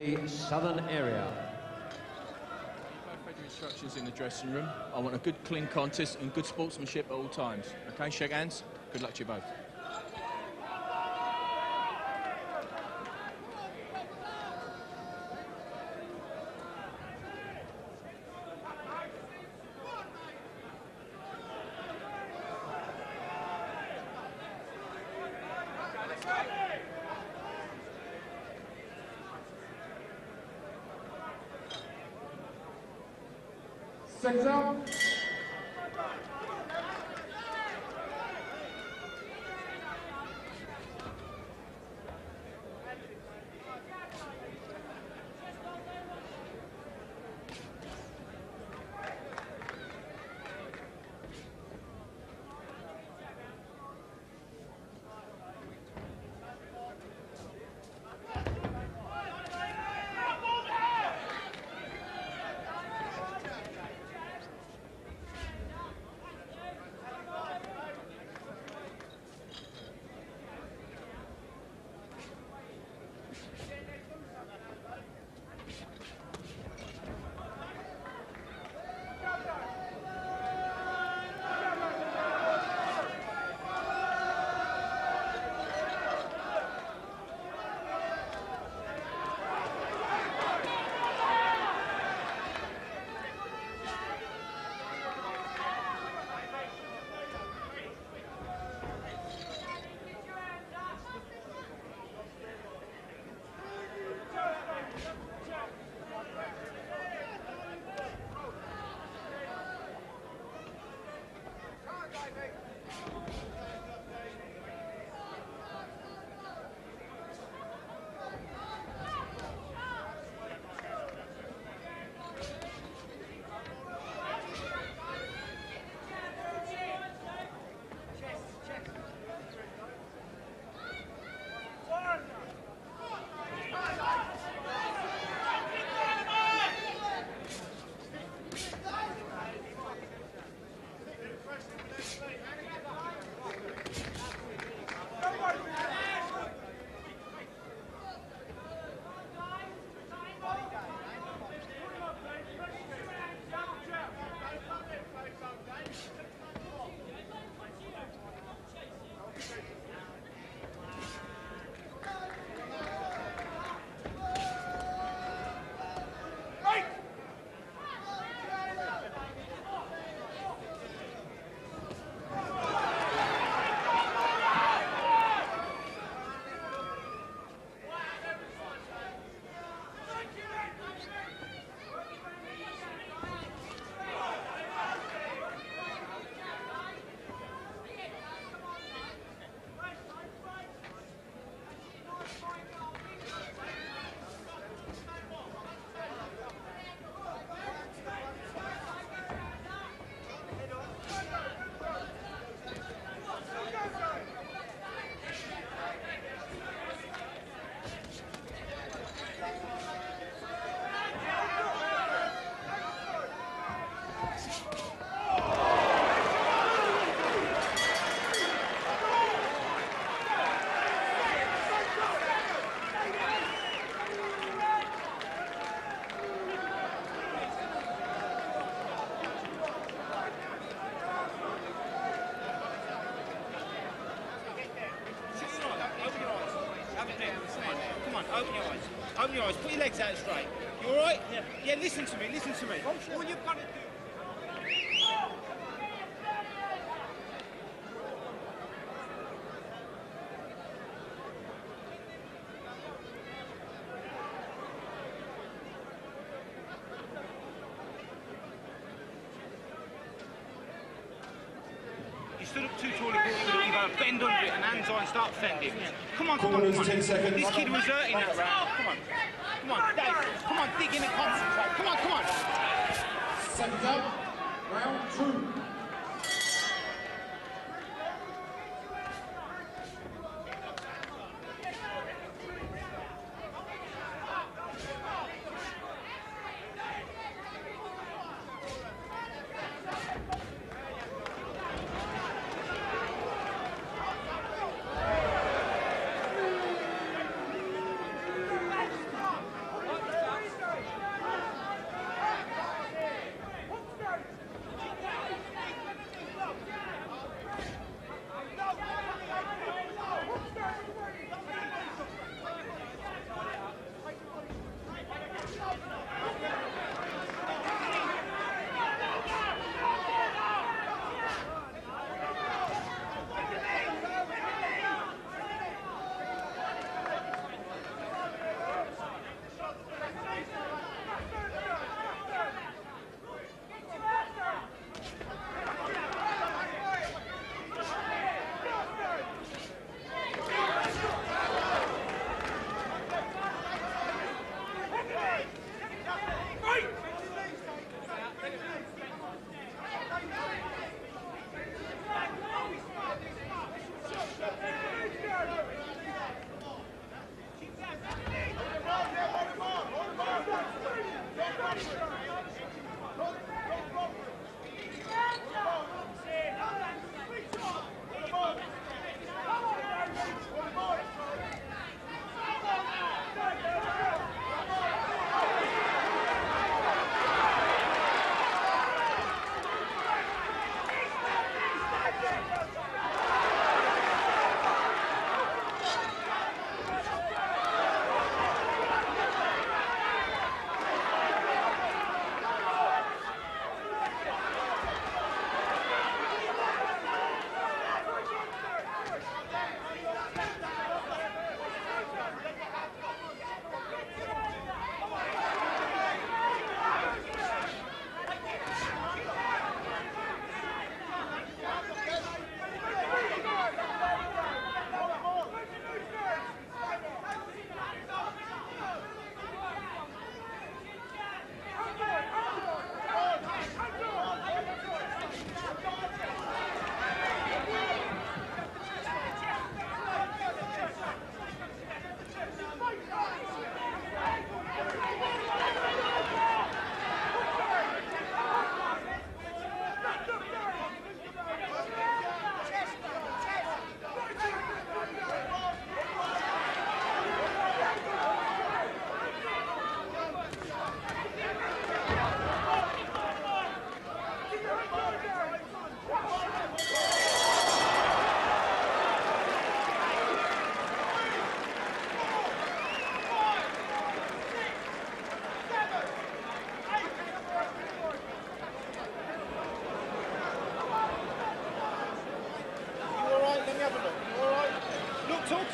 the southern area. Instructions in the dressing room. I want a good, clean contest and good sportsmanship at all times. Okay, shake hands. Good luck to you both. Six up. Your eyes. Put your legs out straight. You all right? Yeah. Yeah. Listen to me. Listen to me. All you've got to do. You stood up too tall, you got to bend under it and hands on, start fending. Come on, come on, Corners, come on. 10 seconds. This kid was hurting that round. Come on. Come on, Dave. Come on, dig in and concentrate. Come on, come on. Seconds up.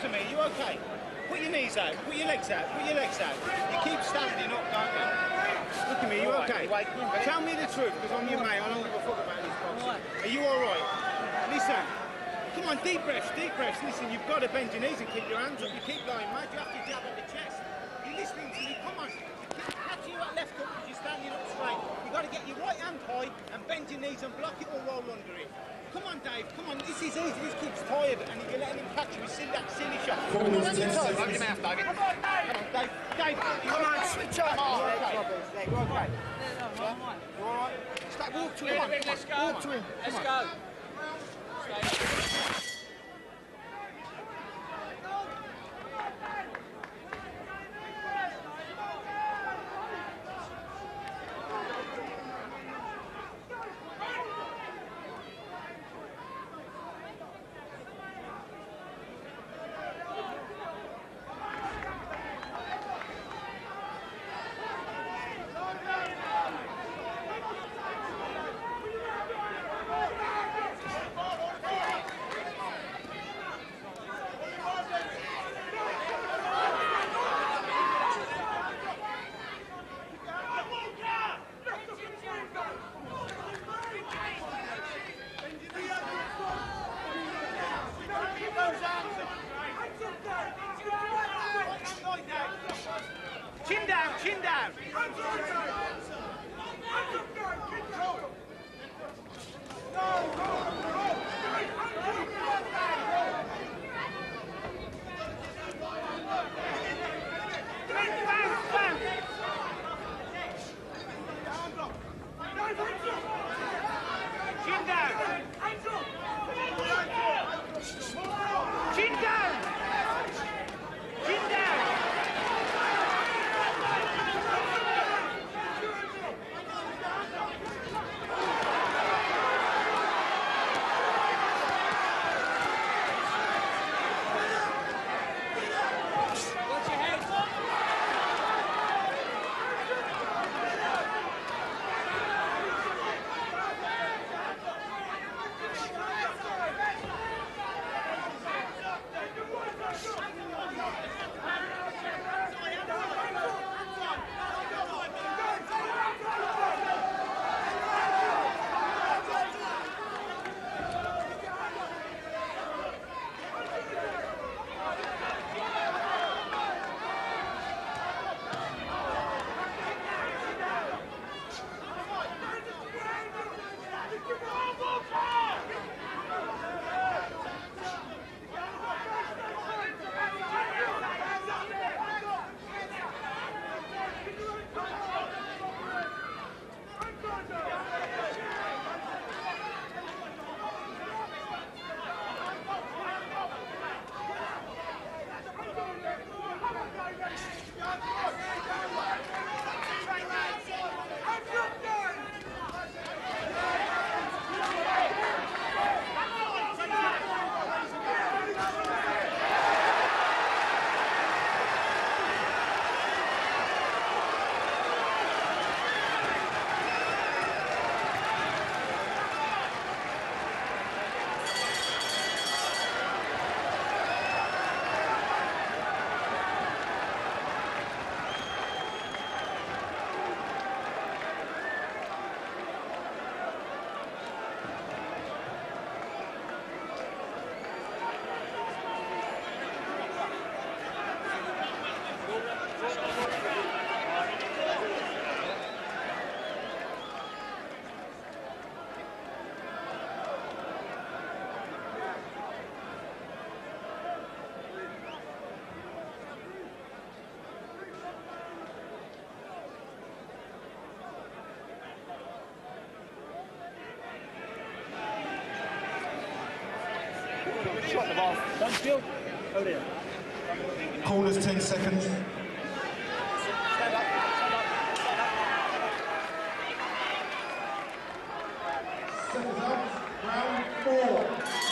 Me. You okay? Put your knees out. Put your legs out. Put your legs out. You keep standing up, don't you? Look at me. You okay? Tell me the truth, because I'm your mate. I don't give a fuck about this boxing. Are you all right? Listen. Come on, deep breaths, deep breaths. Listen, you've got to bend your knees and keep your hands up. You keep going mad. You have to jab at the chest. You're listening to me. Come on. Catch your left up because you're standing up straight. You've got to get your right hand high and bend your knees and block it or roll under it. Come on, Dave. Come on. This is easy. This kid's tired and if you're letting him catch you with silly, that silly shot. Come on, let him try. Rub your mouth, David. Come on, Dave. Come on, Dave. Dave, come on, switch on. You're okay. You're okay. Yeah? You all right? Start, walk to him. Come on, Let's go. Walk to him. Let's Come on. go. the Corners 10 seconds. Up, round four.